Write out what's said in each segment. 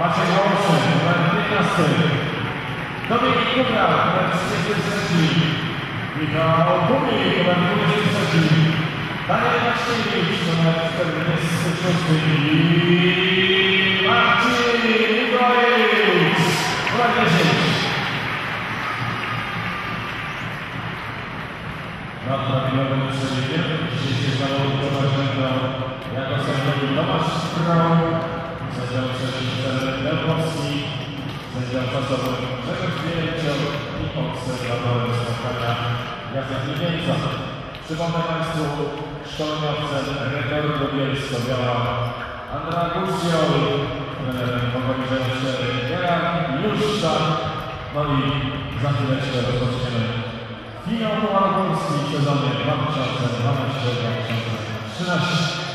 Maciej Łączyn, numer 15. Dominik Kubra, numer 33. Michał Kubik, numer 23. Daniel Maciejewicz, numer 46. I Marcin Mikołajewicz, numer 10. Nad prawidłowym przebiegiem dzisiejszych zawodów prowadzonego jako sędziowy Tomasz Braun, sędzią trzecim Cezary Delbowski, sędzią czasowym Grzegorz Wielcior i obserwatorem spotkania Jacek Linieńca. Przypomnę Państwu szkoleniowcem rekordu Bielsko-Biała Andra Gucciol, pogoni 04 Gerard Juszcza. No i za chwileczkę rozpoczniemy finał Pucharu Polski w sezonie 2012-2013.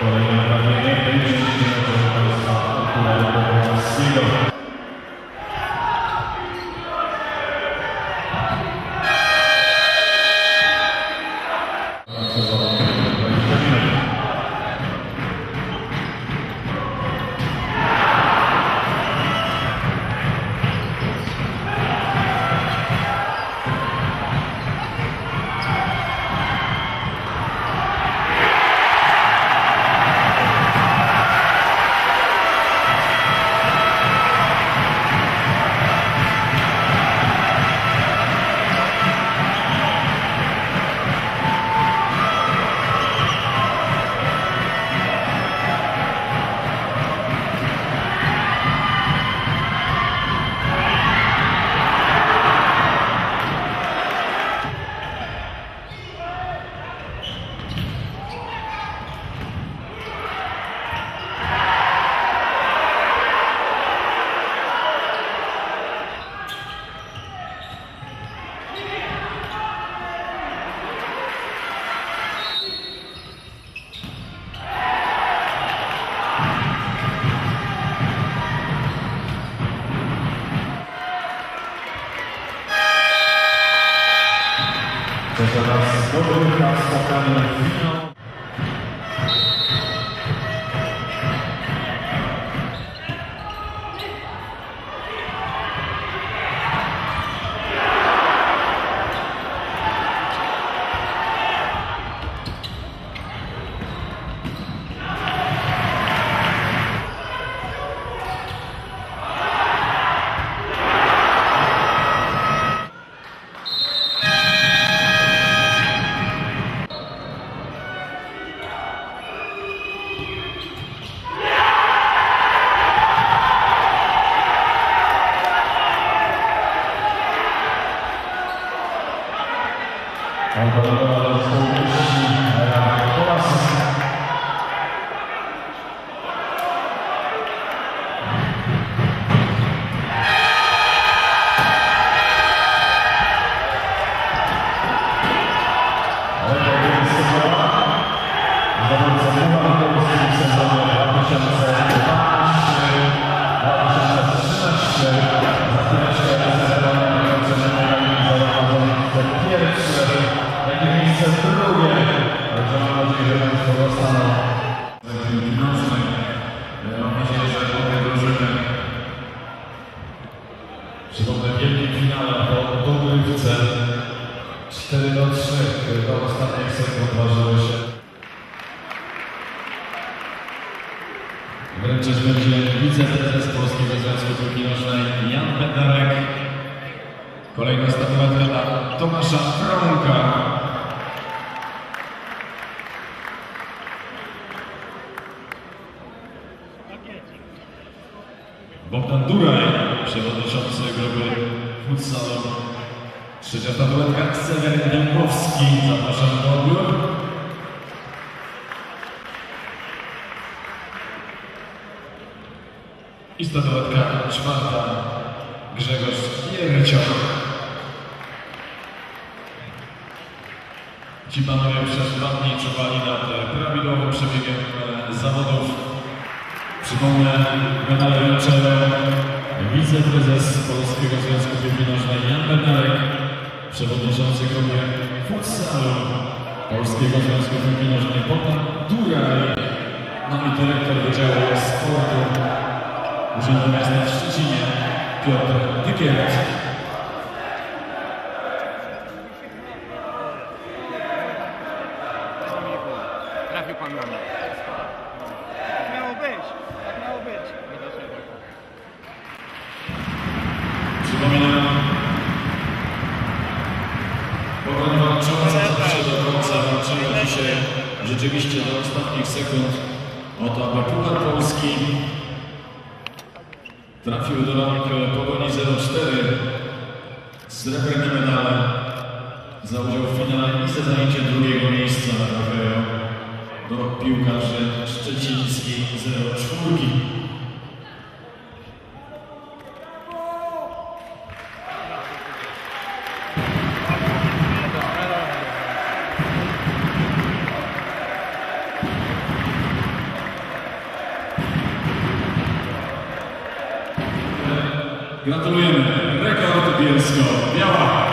Thank you. Polskiego. To teraz dobry na spotkanie finał. Obrigado, Takie Kolejna statuetka dla Tomasza Fronka. Bogdan Duraj, przewodniczący grupy futsalu. Trzecia statuetka Seweryn Dębowski. Zapraszam do góry. I statuetka czwarta Grzegorz Jerciok. Ci panowie przez dwa dni czuwali nad prawidłowym przebiegiem e, zawodów. Przypomnę, medale wieczowe wiceprezes Polskiego Związku Piłki Nożnej Jan Bednarek, przewodniczący grupy futsalu Polskiego Związku Piłki Nożnej Bogdan Duraj, no i dyrektor Wydziału Sportu Urzędu Miasta w Szczecinie Piotr Dykiewicz. Trafił pan na mnie. Tak miało być, tak miało być. Przypominam, pogoń walcząca zawsze do końca dzisiaj rzeczywiście do ostatnich sekund o to, aby Puchar Polski trafił do rąk Pogoni 04 srebrne medale za udział w finale i za zajęcie drugiego miejsca do piłkarzy szczecińskiej 04. Gratulujemy. Rekord Bielsko-Biała.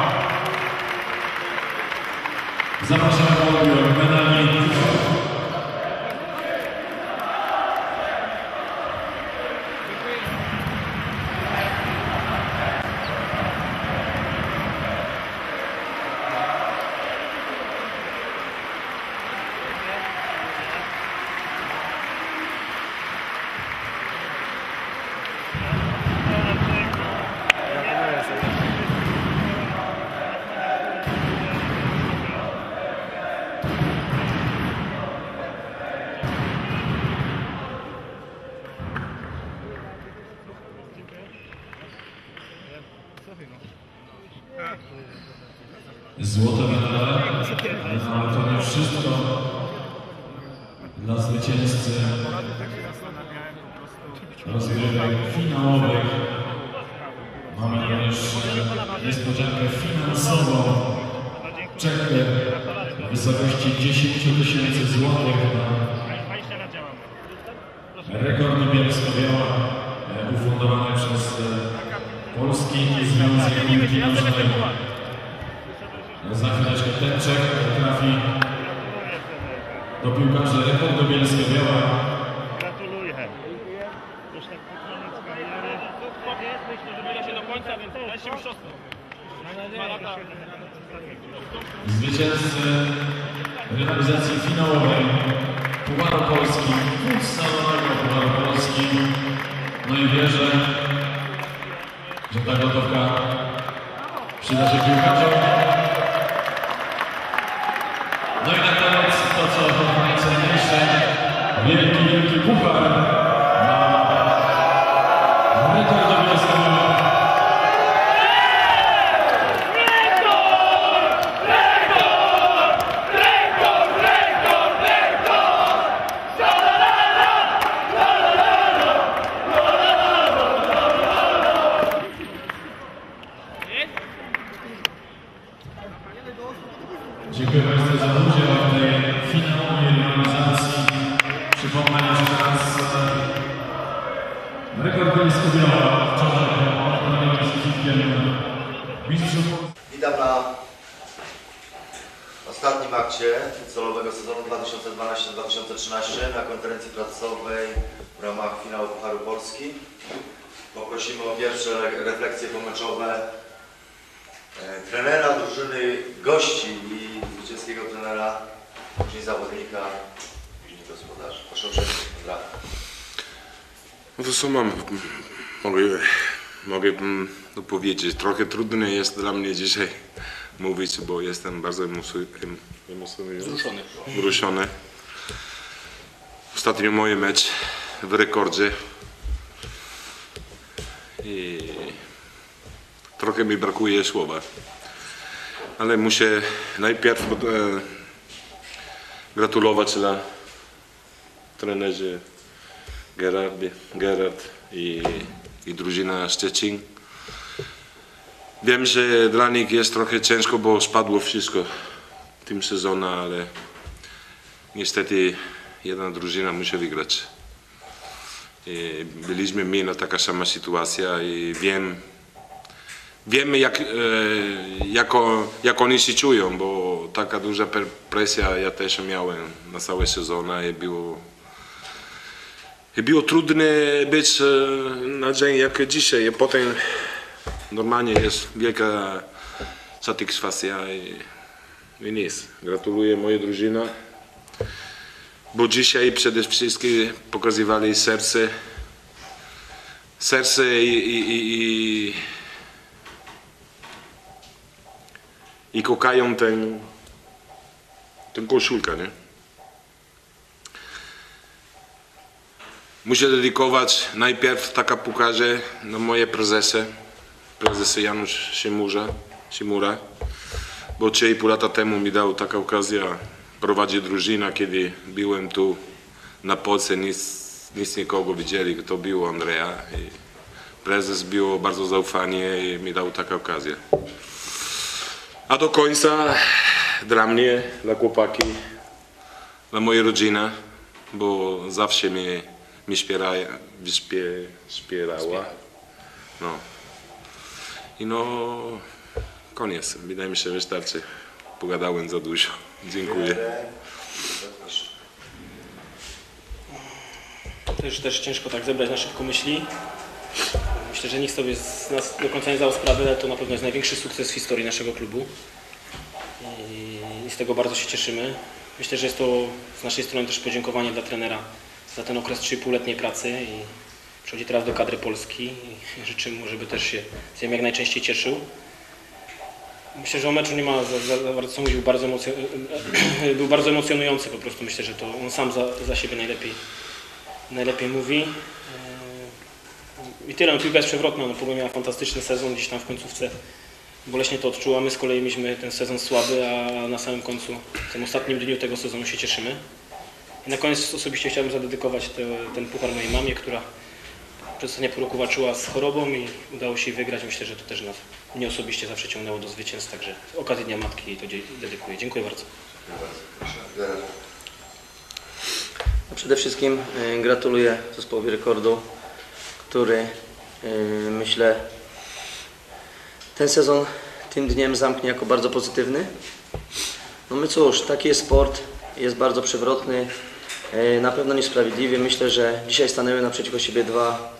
Zapraszamy po odbiór Piłki Nożnej. Za chwileczkę ten trafi do piłkarzy rekordu Bielsko-Biała. Gratuluję. Już tak pod koniec kariery. Myślę, że będzie się do końca, więc weźcie mistrzostwo. Zwycięzcy rywalizacji finałowej Pucharu Polski, futsalonego Pucharu Polski. No i wierzę, że ta gotówka przyda się piłkarzom. No i na koniec to, co najcenniejsze, wielki, wielki puchar Witam na ostatnim akcie celowego sezonu 2012-2013 na konferencji prasowej w ramach finału Pucharu Polski. Poprosimy o pierwsze re- refleksje pomeczowe e, trenera drużyny gości i zwycięskiego trenera, później zawodnika, później gospodarza. Proszę uprzejmie. Pozdrawiam. No to co mam, mogę, mogę mm, no powiedzieć. Trochę trudne jest dla mnie dzisiaj mówić, bo jestem bardzo emocjo- em- emocjonowany. Wzruszony. Ostatnio mój mecz w rekordzie. I trochę mi brakuje słowa. Ale muszę najpierw e, gratulować dla trenerzy Gerard, Gerard i, i drużyna Szczecin. Wiem, że dla nich jest trochę ciężko, bo spadło wszystko w tym sezonie, ale niestety jedna drużyna musi wygrać. I byliśmy my na taka sama sytuacja i wiem, wiemy jak, e, jako, jak oni się czują, bo taka duża presja ja też miałem na cały sezon i było i było trudne być e, na dzień jak dzisiaj. I potem normalnie jest wielka satysfakcja i, i nic. Gratuluję mojej drużynie. Bo dzisiaj przede wszystkim pokazywali serce. Serce i, i, i, i, i kokają ten, ten koszulkę, nie? Muszę dedykować najpierw taka pukarze na moje prezesy, prezesy Janusz Szymurza, Szymura, bo 3,5 lata temu mi dał taka okazja prowadzić drużynę, kiedy byłem tu na Polsce, nic, nic nikogo widzieli, kto był Andrea. I prezes było bardzo zaufanie i mi dał taką okazję. A do końca dla mnie, dla chłopaki, dla mojej rodziny, bo zawsze mnie, mnie wspie- wspierała. No. I no, koniec. Wydaje mi się, wystarczy. Pogadałem za dużo. Dziękuję. Też, też ciężko tak zebrać na szybko myśli. Myślę, że nikt sobie z nas do końca nie zdał sprawy, ale to na pewno jest największy sukces w historii naszego klubu. I z tego bardzo się cieszymy. Myślę, że jest to z naszej strony też podziękowanie dla trenera za ten okres 3,5-letniej pracy i przechodzi teraz do kadry Polski i życzymy mu, żeby też się z tym jak najczęściej cieszył. Myślę, że o meczu nie ma za, za, bardzo był bardzo, był bardzo emocjonujący po prostu. Myślę, że to on sam za, za siebie najlepiej najlepiej mówi. Eee, I tyle, no, piłka jest przewrotna, no, Pogła miała fantastyczny sezon gdzieś tam w końcówce. Boleśnie to odczuła, my z kolei mieliśmy ten sezon słaby, a na samym końcu, w tym ostatnim dniu tego sezonu się cieszymy. I na koniec osobiście chciałbym zadedykować te, ten puchar mojej mamie, która przez ostatnie pół roku walczyła z chorobą i udało się jej wygrać. Myślę, że to też nas mnie osobiście zawsze ciągnęło do zwycięstw, także z okazji Dnia Matki jej to dedykuję. Dziękuję bardzo. No Przede wszystkim y, gratuluję zespołowi rekordu, który y, myślę ten sezon tym dniem zamknie jako bardzo pozytywny. No my cóż, taki jest sport, jest bardzo przewrotny, y, na pewno niesprawiedliwy. Myślę, że dzisiaj stanęły naprzeciwko siebie dwa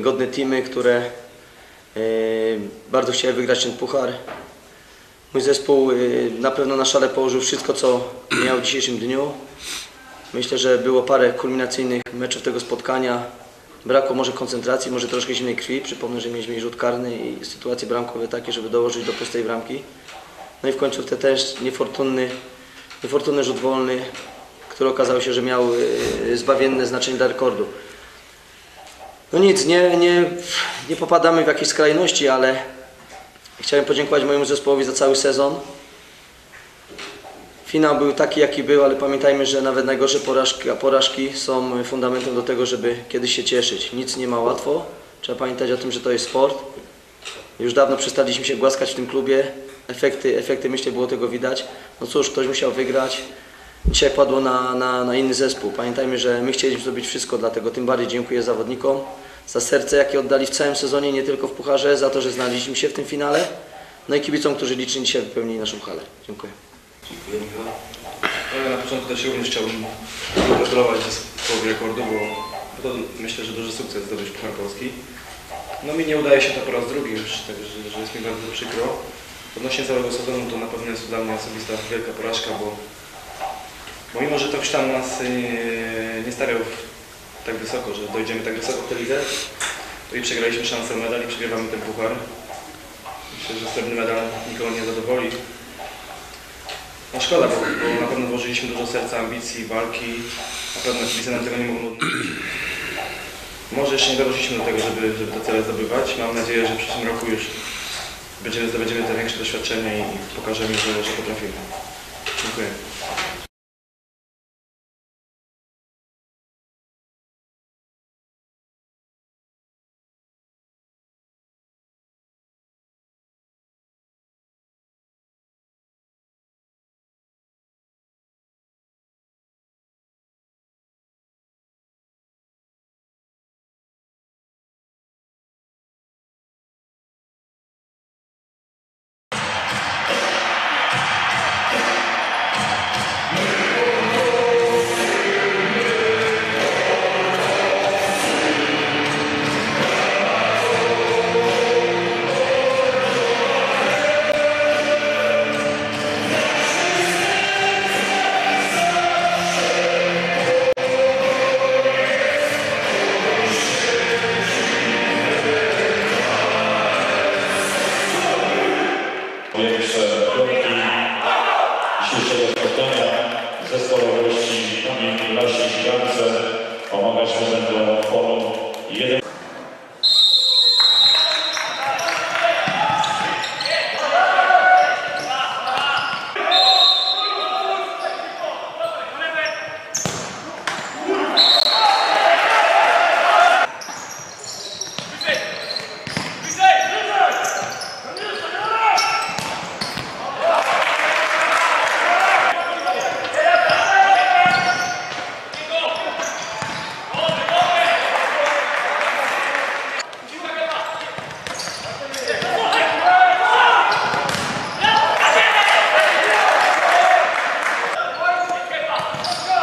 godne teamy, które y, bardzo chciały wygrać ten puchar. Mój zespół y, na pewno na szale położył wszystko, co miał w dzisiejszym dniu. Myślę, że było parę kulminacyjnych meczów tego spotkania. Brakło może koncentracji, może troszkę zimnej krwi. Przypomnę, że mieliśmy rzut karny i sytuacje bramkowe takie, żeby dołożyć do pustej bramki. No i w końcu te też niefortunny, niefortunny rzut wolny, który okazał się, że miał y, zbawienne znaczenie dla rekordu. No nic, nie, nie, nie popadamy w jakieś skrajności, ale chciałem podziękować mojemu zespołowi za cały sezon. Finał był taki, jaki był, ale pamiętajmy, że nawet najgorsze porażki, porażki są fundamentem do tego, żeby kiedyś się cieszyć. Nic nie ma łatwo. Trzeba pamiętać o tym, że to jest sport. Już dawno przestaliśmy się głaskać w tym klubie. Efekty, efekty myślę, było tego widać. No cóż, ktoś musiał wygrać. Dzisiaj padło na, na, na inny zespół. Pamiętajmy, że my chcieliśmy zrobić wszystko, dlatego tym bardziej dziękuję zawodnikom za serce, jakie oddali w całym sezonie, nie tylko w Pucharze, za to, że znaleźliśmy się w tym finale. No i kibicom, którzy licznie dzisiaj wypełnili naszą halę. Dziękuję. Dziękuję, Michał. Ja na początku też również chciałbym pogratulować zespołowi rekordu, bo to myślę, że duży sukces zdobyć Puchar Polski. No mi nie udaje się to po raz drugi już, także że jest mi bardzo przykro. Odnośnie całego sezonu to na pewno jest dla mnie osobista wielka porażka, bo mimo, że to tam nas nie, nie stawiał tak wysoko, że dojdziemy tak wysoko w tę lidze, to i przegraliśmy szansę o medal i przegrywamy ten puchar. Myślę, że srebrny medal nikogo nie zadowoli. No szkoda, bo, bo na pewno włożyliśmy dużo serca, ambicji, walki. Na pewno kibice nam tego nie mogą odmówić. Może jeszcze nie dorośliśmy do tego, żeby, żeby te cele zdobywać. Mam nadzieję, że w przyszłym roku już będziemy, zdobędziemy te większe doświadczenie i pokażemy, że, że potrafimy. Dziękuję. Yeah.